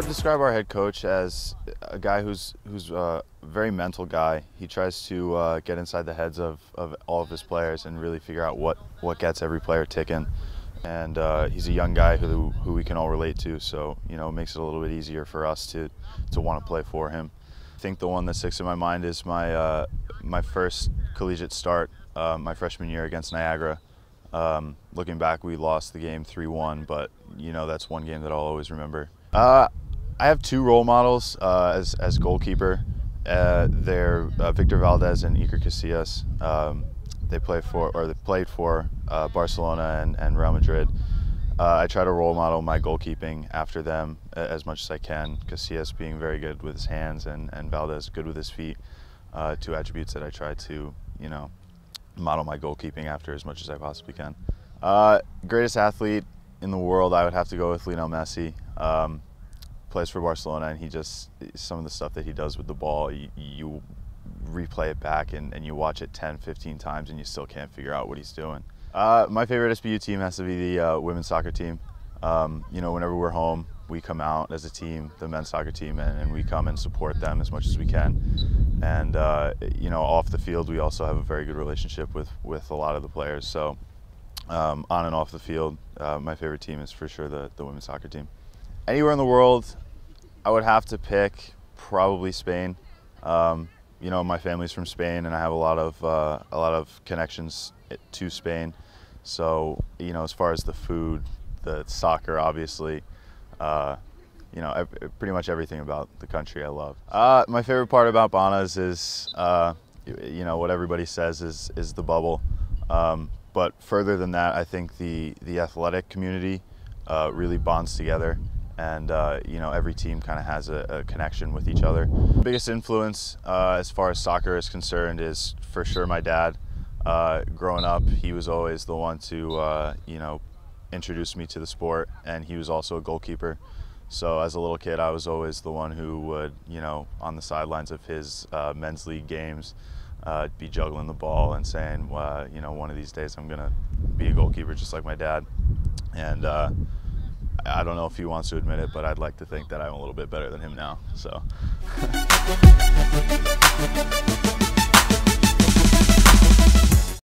would describe our head coach as a guy who's who's a very mental guy. He tries to uh, get inside the heads of, of all of his players and really figure out what, what gets every player ticking. And uh, he's a young guy who, who we can all relate to, so you know it makes it a little bit easier for us to, to want to play for him. I think the one that sticks in my mind is my uh, my first collegiate start, uh, my freshman year against Niagara. Um, looking back, we lost the game 3-1, but you know that's one game that I'll always remember. Uh, I have two role models uh, as, as goalkeeper. Uh, they're uh, Victor Valdés and Iker Casillas. Um, they play for, or they played for uh, Barcelona and, and, Real Madrid. Uh, I try to role model my goalkeeping after them as much as I can. Casillas being very good with his hands and, and Valdés good with his feet. two attributes that I try to, you know, model my goalkeeping after as much as I possibly can. greatest athlete, in the world, I would have to go with Lionel Messi. Um, plays for Barcelona, and he just some of the stuff that he does with the ball, you, you replay it back and, and, you watch it 10, 15 times, and you still can't figure out what he's doing. Uh, my favorite SBU team has to be the uh, women's soccer team. Um, you know, whenever we're home, we come out as a team, the men's soccer team, and, and we come and support them as much as we can. And uh, you know, off the field, we also have a very good relationship with with a lot of the players. So um, on and off the field, uh, my favorite team is for sure the, the women's soccer team. Anywhere in the world, I would have to pick probably Spain. Um, you know, my family's from Spain, and I have a lot of uh, a lot of connections to Spain. So, you know, as far as the food, the soccer, obviously, uh, you know, pretty much everything about the country I love. Uh, my favorite part about Bona's is, uh, you know, what everybody says is is the bubble. Um, but further than that, I think the, the athletic community uh, really bonds together and uh, you know every team kind of has a, a, connection with each other. The biggest influence uh, as far as soccer is concerned is for sure my dad. Uh, growing up, he was always the one to uh, you know introduce me to the sport, and he was also a goalkeeper. So as a little kid, I was always the one who would you know on the sidelines of his uh, men's league games uh, be juggling the ball and saying, you know, one of these days I'm going to be a goalkeeper just like my dad. And I don't know if he wants to admit it, but I'd like to think that I'm a little bit better than him now. So.